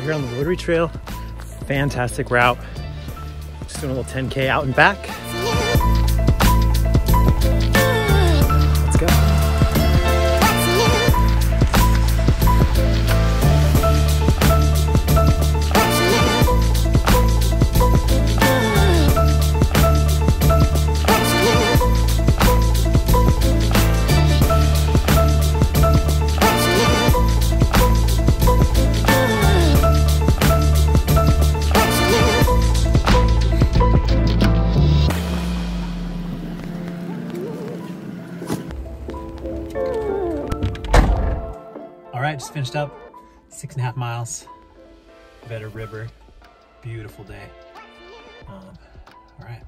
out here on the Rotary Trail. Fantastic route. Just doing a little 10K out and back. All right, just finished up. Six and a half miles, Vedder River, beautiful day. Um, all right,